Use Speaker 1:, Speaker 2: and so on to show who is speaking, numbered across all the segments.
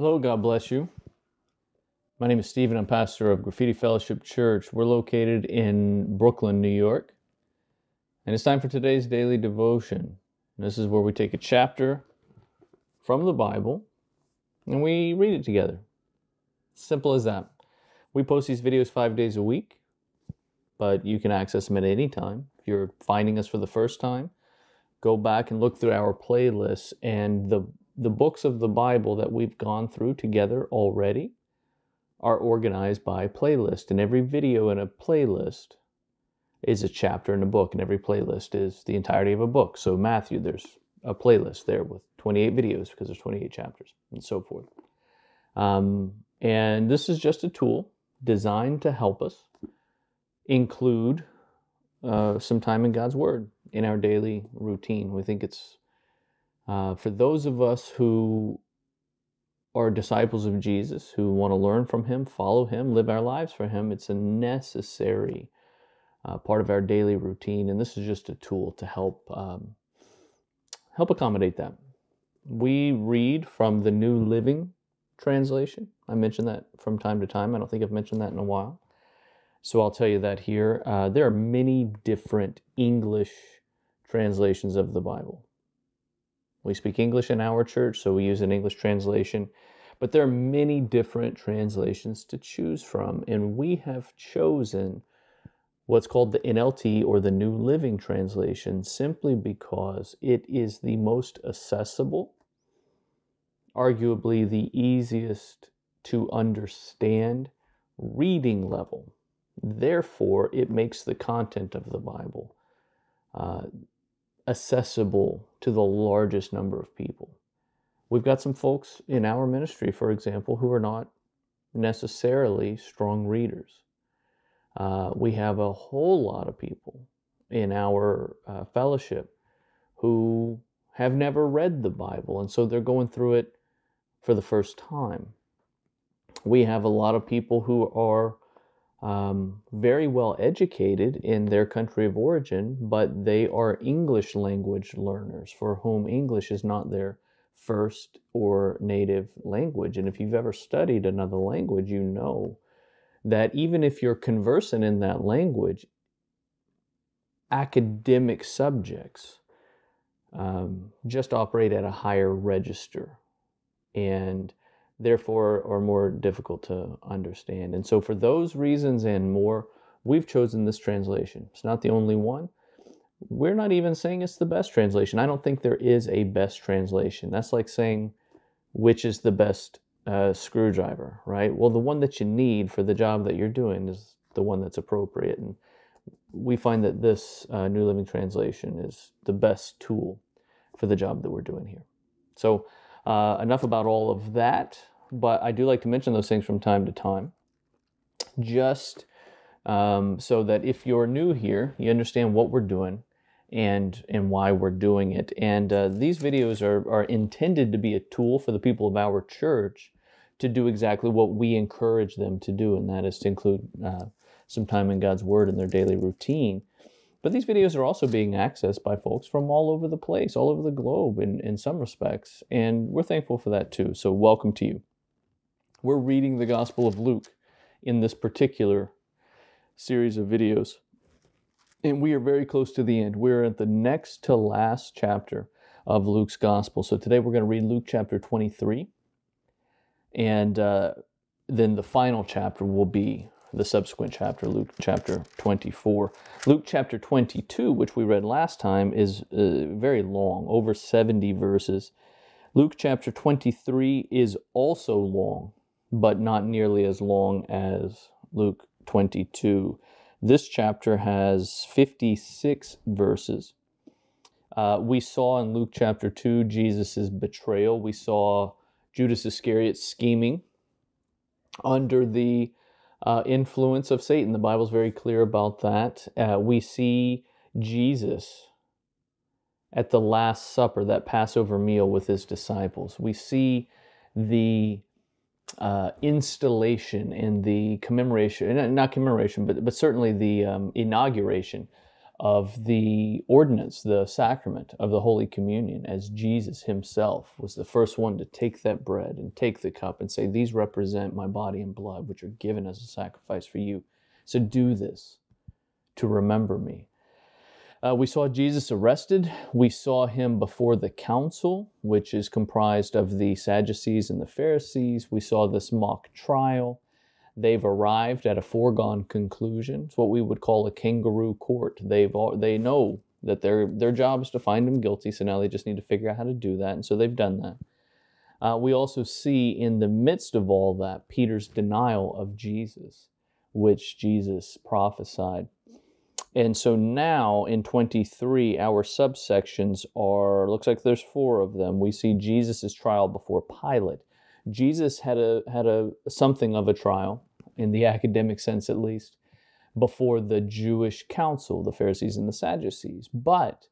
Speaker 1: Hello, God bless you. My name is Stephen. I'm pastor of Graffiti Fellowship Church. We're located in Brooklyn, New York. And it's time for today's daily devotion. And this is where we take a chapter from the Bible and we read it together. Simple as that. We post these videos five days a week, but you can access them at any time. If you're finding us for the first time, go back and look through our playlists and the the books of the Bible that we've gone through together already are organized by playlist and every video in a playlist is a chapter in a book and every playlist is the entirety of a book. So matthew there's a playlist there with 28 videos because there's 28 chapters and so forth. Um, and this is just a tool designed to help us include uh, some time in god's word in our daily routine. We think it's uh, for those of us who are disciples of Jesus, who want to learn from Him, follow Him, live our lives for Him, it's a necessary uh, part of our daily routine. And this is just a tool to help um, help accommodate that. We read from the New Living Translation. I mention that from time to time. I don't think I've mentioned that in a while. So I'll tell you that here. Uh, there are many different English translations of the Bible. We speak English in our church, so we use an English translation. But there are many different translations to choose from, and we have chosen what's called the NLT or the New Living Translation simply because it is the most accessible, arguably the easiest to understand reading level. Therefore, it makes the content of the Bible uh, accessible to the largest number of people. We've got some folks in our ministry, for example, who are not necessarily strong readers. Uh, we have a whole lot of people in our uh, fellowship who have never read the Bible, and so they're going through it for the first time. We have a lot of people who are um, very well educated in their country of origin, but they are English language learners for whom English is not their first or native language. And if you've ever studied another language, you know that even if you're conversant in that language, academic subjects um, just operate at a higher register. And therefore are more difficult to understand. And so, for those reasons and more, we've chosen this translation. It's not the only one. We're not even saying it's the best translation. I don't think there is a best translation. That's like saying which is the best uh, screwdriver, right? Well, the one that you need for the job that you're doing is the one that's appropriate. And we find that this uh, New Living Translation is the best tool for the job that we're doing here. So, uh, enough about all of that, but I do like to mention those things from time to time, just um, so that if you're new here, you understand what we're doing and and why we're doing it. And uh, these videos are are intended to be a tool for the people of our church to do exactly what we encourage them to do, and that is to include uh, some time in God's Word in their daily routine. But these videos are also being accessed by folks from all over the place, all over the globe in, in some respects. And we're thankful for that too. So, welcome to you. We're reading the Gospel of Luke in this particular series of videos. And we are very close to the end. We're at the next to last chapter of Luke's Gospel. So, today we're going to read Luke chapter 23. And uh, then the final chapter will be the subsequent chapter, Luke chapter 24. Luke chapter 22, which we read last time, is uh, very long, over 70 verses. Luke chapter 23 is also long, but not nearly as long as Luke 22. This chapter has 56 verses. Uh, we saw in Luke chapter 2 Jesus' betrayal. We saw Judas Iscariot scheming under the uh, influence of Satan. The Bible's very clear about that. Uh, we see Jesus at the Last Supper, that Passover meal with his disciples. We see the uh, installation and the commemoration, not commemoration, but, but certainly the um, inauguration of the ordinance, the sacrament of the Holy Communion, as Jesus himself was the first one to take that bread and take the cup and say, These represent my body and blood, which are given as a sacrifice for you. So do this to remember me. Uh, we saw Jesus arrested. We saw him before the council, which is comprised of the Sadducees and the Pharisees. We saw this mock trial. They've arrived at a foregone conclusion. It's what we would call a kangaroo court. They've they know that their their job is to find him guilty, so now they just need to figure out how to do that, and so they've done that. Uh, we also see in the midst of all that Peter's denial of Jesus, which Jesus prophesied. And so now in 23, our subsections are, looks like there's four of them. We see Jesus' trial before Pilate. Jesus had a had a something of a trial in the academic sense at least, before the Jewish council, the Pharisees and the Sadducees. But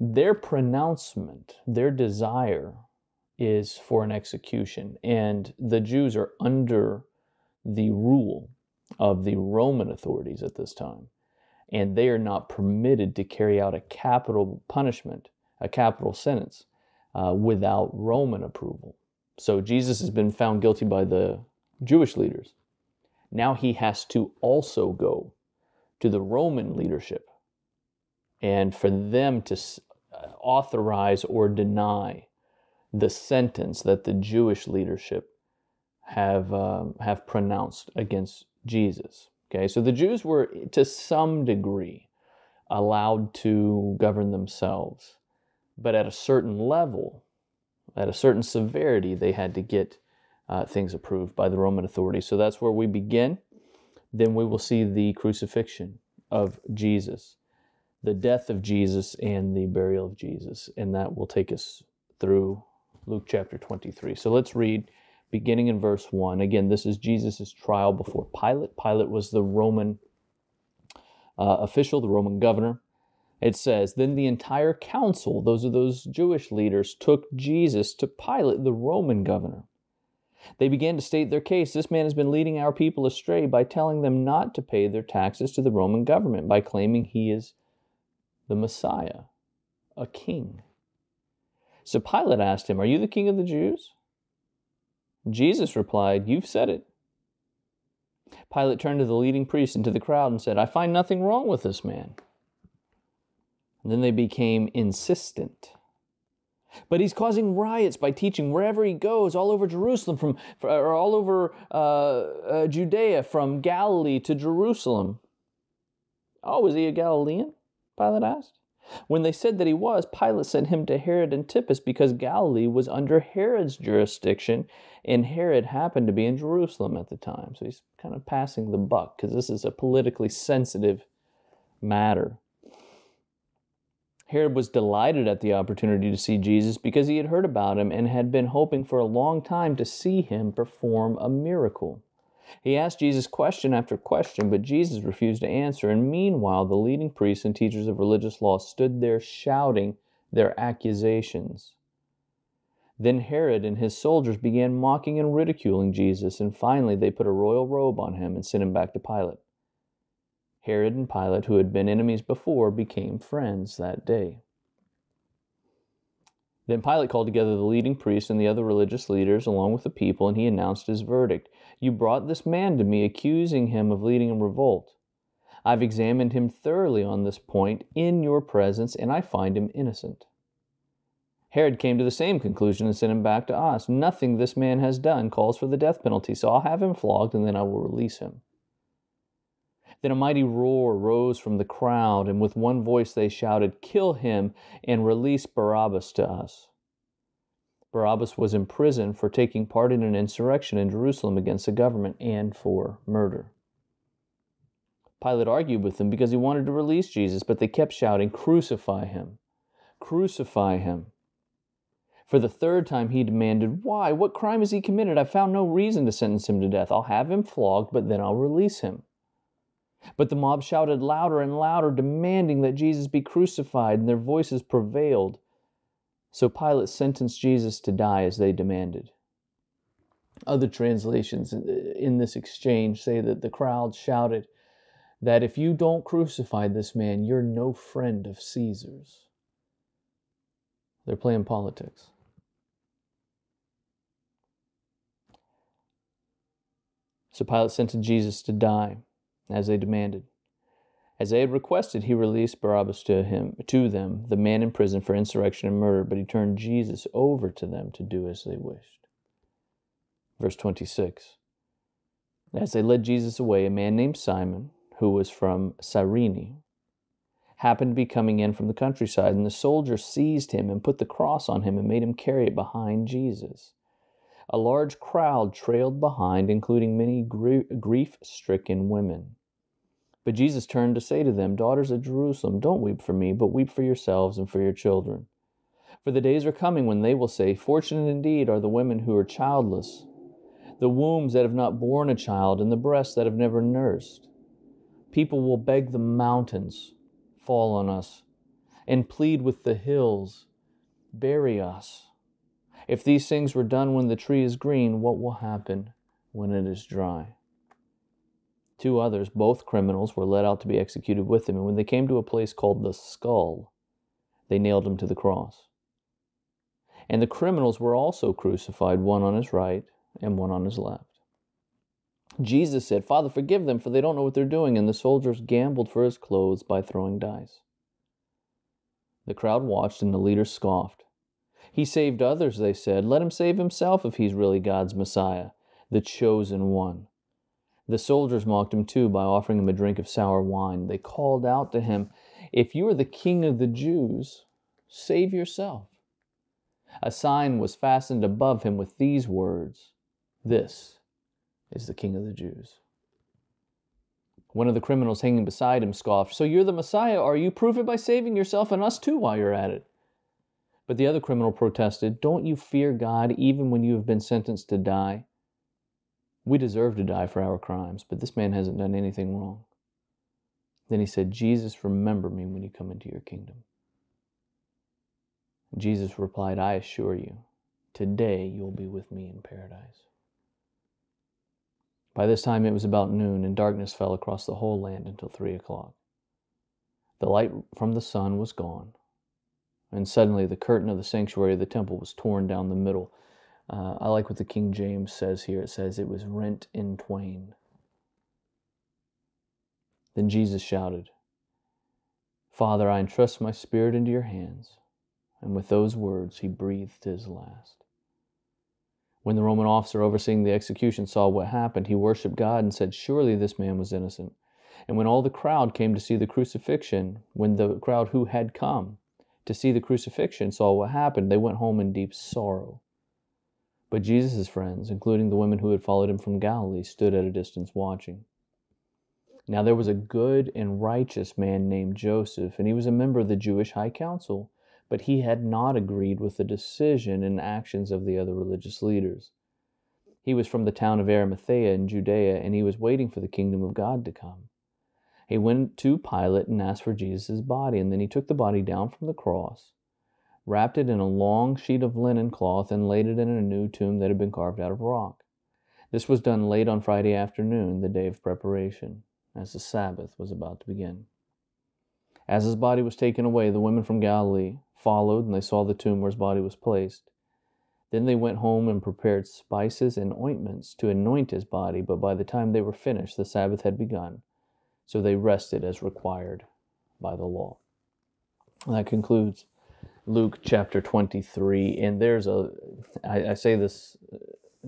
Speaker 1: their pronouncement, their desire is for an execution. And the Jews are under the rule of the Roman authorities at this time. And they are not permitted to carry out a capital punishment, a capital sentence, uh, without Roman approval. So Jesus has been found guilty by the Jewish leaders. Now he has to also go to the Roman leadership and for them to uh, authorize or deny the sentence that the Jewish leadership have um, have pronounced against Jesus. Okay, so the Jews were to some degree allowed to govern themselves, but at a certain level, at a certain severity, they had to get uh, things approved by the Roman authorities. So that's where we begin. Then we will see the crucifixion of Jesus, the death of Jesus, and the burial of Jesus. And that will take us through Luke chapter 23. So let's read beginning in verse 1. Again, this is Jesus' trial before Pilate. Pilate was the Roman uh, official, the Roman governor. It says, Then the entire council, those are those Jewish leaders, took Jesus to Pilate, the Roman governor. They began to state their case. This man has been leading our people astray by telling them not to pay their taxes to the Roman government, by claiming he is the Messiah, a king. So Pilate asked him, Are you the king of the Jews? Jesus replied, You've said it. Pilate turned to the leading priests and to the crowd and said, I find nothing wrong with this man. And then they became insistent. But he's causing riots by teaching wherever he goes, all over Jerusalem, from or all over uh, uh, Judea, from Galilee to Jerusalem. Oh, is he a Galilean? Pilate asked. When they said that he was, Pilate sent him to Herod Antipas because Galilee was under Herod's jurisdiction, and Herod happened to be in Jerusalem at the time. So he's kind of passing the buck because this is a politically sensitive matter. Herod was delighted at the opportunity to see Jesus because he had heard about him and had been hoping for a long time to see him perform a miracle. He asked Jesus question after question, but Jesus refused to answer. And meanwhile, the leading priests and teachers of religious law stood there shouting their accusations. Then Herod and his soldiers began mocking and ridiculing Jesus, and finally they put a royal robe on him and sent him back to Pilate. Herod and Pilate, who had been enemies before, became friends that day. Then Pilate called together the leading priests and the other religious leaders, along with the people, and he announced his verdict You brought this man to me, accusing him of leading a revolt. I've examined him thoroughly on this point in your presence, and I find him innocent. Herod came to the same conclusion and sent him back to us. Nothing this man has done calls for the death penalty, so I'll have him flogged, and then I will release him. Then a mighty roar rose from the crowd, and with one voice they shouted, Kill him and release Barabbas to us. Barabbas was in prison for taking part in an insurrection in Jerusalem against the government and for murder. Pilate argued with them because he wanted to release Jesus, but they kept shouting, Crucify him! Crucify him! For the third time he demanded, Why? What crime has he committed? I've found no reason to sentence him to death. I'll have him flogged, but then I'll release him. But the mob shouted louder and louder, demanding that Jesus be crucified, and their voices prevailed. So Pilate sentenced Jesus to die as they demanded. Other translations uh, in this exchange say that the crowd shouted, that if you don't crucify this man, you're no friend of Caesar's. They're playing politics. So Pilate sentenced Jesus to die, as they demanded. As they had requested, he released Barabbas to him to them, the man in prison for insurrection and murder, but he turned Jesus over to them to do as they wished. Verse 26. As they led Jesus away, a man named Simon, who was from Cyrene, happened to be coming in from the countryside, and the soldiers seized him and put the cross on him and made him carry it behind Jesus. A large crowd trailed behind, including many grief stricken women. But Jesus turned to say to them, Daughters of Jerusalem, don't weep for me, but weep for yourselves and for your children. For the days are coming when they will say, Fortunate indeed are the women who are childless, the wombs that have not borne a child, and the breasts that have never nursed. People will beg the mountains fall on us and plead with the hills, bury us. If these things were done when the tree is green, what will happen when it is dry? Two others, both criminals, were led out to be executed with him, and when they came to a place called the skull, they nailed him to the cross. And the criminals were also crucified, one on his right and one on his left. Jesus said, Father, forgive them, for they don't know what they're doing. And the soldiers gambled for his clothes by throwing dice. The crowd watched, and the leaders scoffed. He saved others, they said. Let him save himself if he's really God's Messiah, the chosen one. The soldiers mocked him too by offering him a drink of sour wine. They called out to him, If you are the king of the Jews, save yourself. A sign was fastened above him with these words This is the King of the Jews. One of the criminals hanging beside him scoffed, So you're the Messiah, are you? Prove it by saving yourself and us too while you're at it. But the other criminal protested, Don't you fear God even when you have been sentenced to die? We deserve to die for our crimes, but this man hasn't done anything wrong. Then he said, Jesus, remember me when you come into your kingdom. Jesus replied, I assure you, today you'll be with me in paradise. By this time it was about noon, and darkness fell across the whole land until three o'clock. The light from the sun was gone, and suddenly the curtain of the sanctuary of the temple was torn down the middle. Uh, I like what the King James says here. It says it was rent in twain. Then Jesus shouted, Father, I entrust my spirit into your hands. And with those words, he breathed his last. When the Roman officer overseeing the execution saw what happened, he worshiped God and said, Surely this man was innocent. And when all the crowd came to see the crucifixion, when the crowd who had come to see the crucifixion saw what happened, they went home in deep sorrow. But Jesus' friends, including the women who had followed him from Galilee, stood at a distance watching. Now there was a good and righteous man named Joseph, and he was a member of the Jewish high council but he had not agreed with the decision and actions of the other religious leaders. He was from the town of Arimathea in Judea, and he was waiting for the kingdom of God to come. He went to Pilate and asked for Jesus' body, and then he took the body down from the cross, wrapped it in a long sheet of linen cloth, and laid it in a new tomb that had been carved out of rock. This was done late on Friday afternoon, the day of preparation, as the Sabbath was about to begin. As his body was taken away, the women from Galilee followed, and they saw the tomb where his body was placed. Then they went home and prepared spices and ointments to anoint his body, but by the time they were finished, the Sabbath had begun. So they rested as required by the law. That concludes Luke chapter 23. And there's a, I, I say this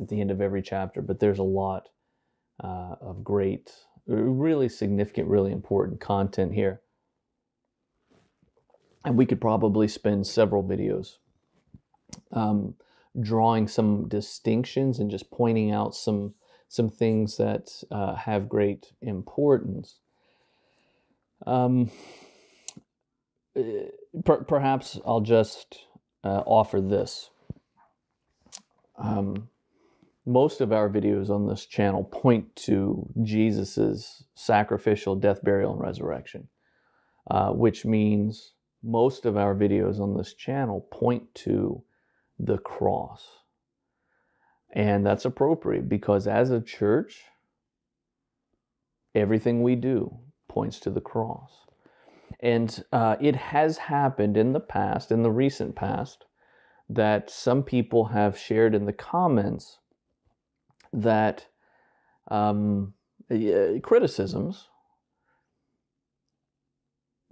Speaker 1: at the end of every chapter, but there's a lot uh, of great, really significant, really important content here and we could probably spend several videos um, drawing some distinctions and just pointing out some some things that uh, have great importance. Um, per- perhaps I'll just uh, offer this. Um, most of our videos on this channel point to Jesus's sacrificial death, burial, and resurrection, uh, which means most of our videos on this channel point to the cross. And that's appropriate because as a church, everything we do points to the cross. And uh, it has happened in the past, in the recent past, that some people have shared in the comments that um, criticisms.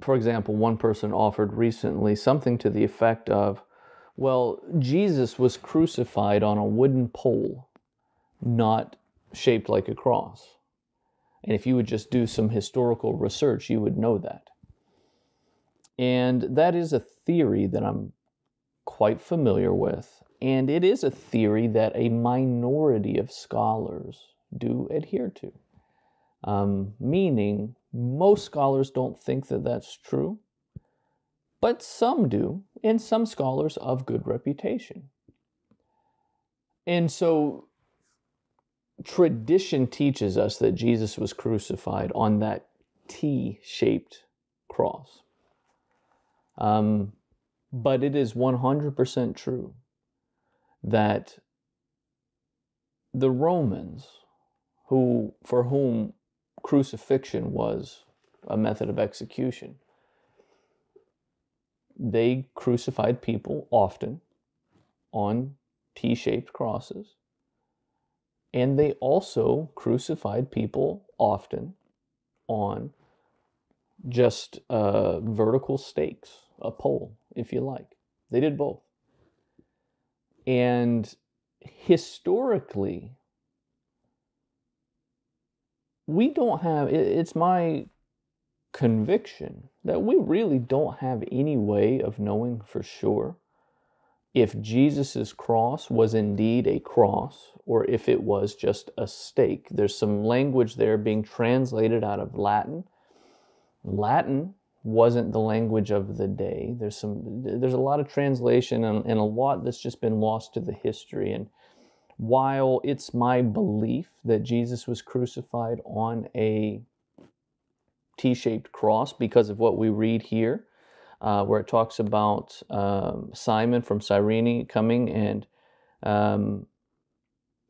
Speaker 1: For example, one person offered recently something to the effect of, well, Jesus was crucified on a wooden pole, not shaped like a cross. And if you would just do some historical research, you would know that. And that is a theory that I'm quite familiar with. And it is a theory that a minority of scholars do adhere to. Um, meaning, most scholars don't think that that's true, but some do, and some scholars of good reputation. And so, tradition teaches us that Jesus was crucified on that T shaped cross. Um, but it is 100% true that the Romans, who for whom crucifixion was a method of execution, they crucified people often on T-shaped crosses. And they also crucified people often on just uh, vertical stakes a pole, if you like. They did both. And historically, we don't have, it's my conviction that we really don't have any way of knowing for sure if Jesus' cross was indeed a cross or if it was just a stake. There's some language there being translated out of Latin. Latin wasn't the language of the day. There's some there's a lot of translation and, and, a lot that's just been lost to the history. And while it's my belief that Jesus was crucified on a T-shaped cross because of what we read here, uh, where it talks about um, Simon from Cyrene coming and um,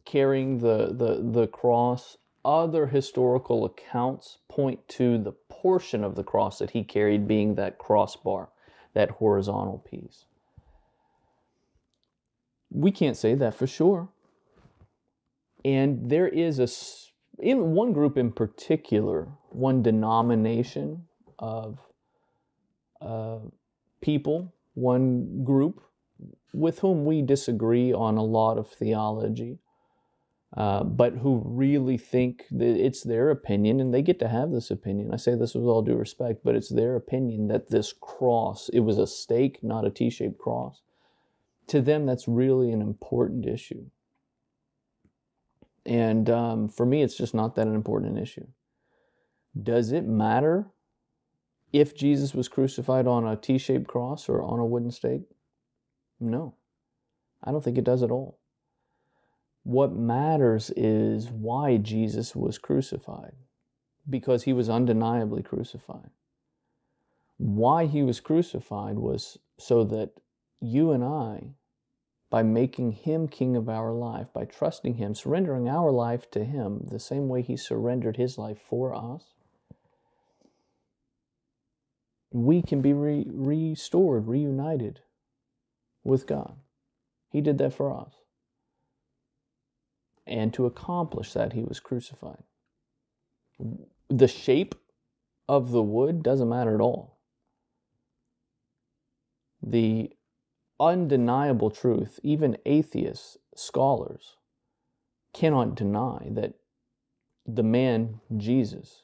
Speaker 1: carrying the, the the cross other historical accounts point to the portion of the cross that he carried being that crossbar, that horizontal piece. We can't say that for sure. And there is a, in one group in particular, one denomination of uh, people, one group with whom we disagree on a lot of theology uh, but who really think that it's their opinion and they get to have this opinion. I say this with all due respect, but it's their opinion that this cross, it was a stake, not a T shaped cross. To them, that's really an important issue. And um, for me, it's just not that an important issue. Does it matter if Jesus was crucified on a T shaped cross or on a wooden stake? No, I don't think it does at all. What matters is why Jesus was crucified, because he was undeniably crucified. Why he was crucified was so that you and I, by making him king of our life, by trusting him, surrendering our life to him the same way he surrendered his life for us, we can be re- restored, reunited with God. He did that for us. And to accomplish that, he was crucified. The shape of the wood doesn't matter at all. The undeniable truth, even atheists, scholars, cannot deny that the man, Jesus,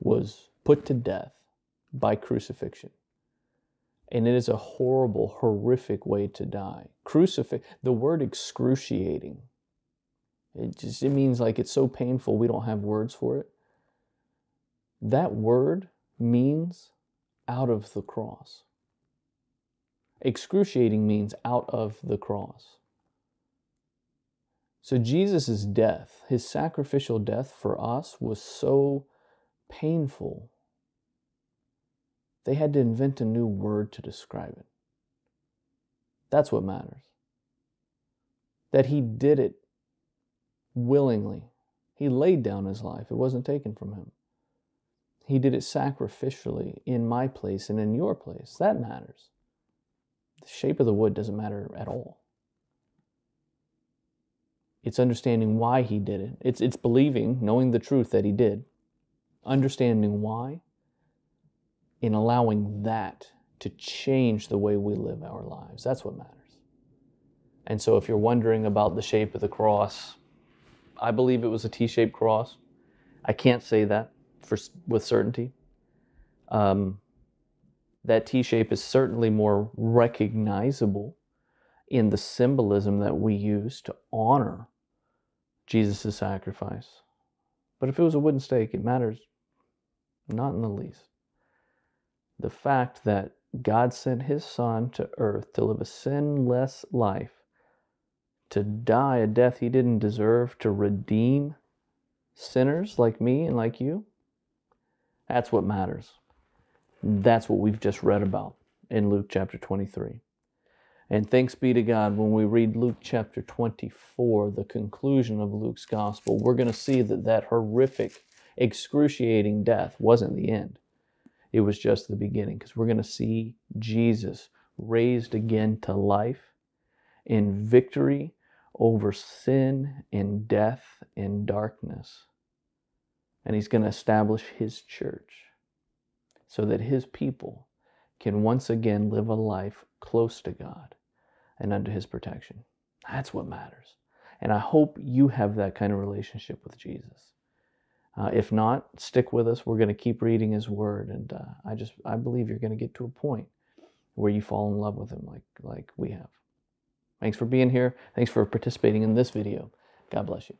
Speaker 1: was put to death by crucifixion. And it is a horrible, horrific way to die. Crucifix, the word excruciating it just it means like it's so painful we don't have words for it. That word means out of the cross. Excruciating means out of the cross. So Jesus' death, his sacrificial death for us, was so painful. They had to invent a new word to describe it. That's what matters. That he did it willingly. He laid down his life, it wasn't taken from him. He did it sacrificially in my place and in your place. That matters. The shape of the wood doesn't matter at all. It's understanding why he did it. It's, it's believing, knowing the truth that he did, understanding why, in allowing that to change the way we live our lives. That's what matters. And so, if you're wondering about the shape of the cross, I believe it was a T shaped cross. I can't say that for, with certainty. Um, that T shape is certainly more recognizable in the symbolism that we use to honor Jesus' sacrifice. But if it was a wooden stake, it matters not in the least. The fact that God sent his son to earth to live a sinless life, to die a death he didn't deserve, to redeem sinners like me and like you, that's what matters. That's what we've just read about in Luke chapter 23. And thanks be to God, when we read Luke chapter 24, the conclusion of Luke's gospel, we're going to see that that horrific, excruciating death wasn't the end. It was just the beginning, because we're going to see Jesus raised again to life in victory over sin and death and darkness. And he's going to establish his church so that his people can once again live a life close to God and under his protection. That's what matters. And I hope you have that kind of relationship with Jesus. Uh, if not, stick with us. We're going to keep reading his word. And uh, I just, I believe you're going to get to a point where you fall in love with him like, like we have. Thanks for being here. Thanks for participating in this video. God bless you.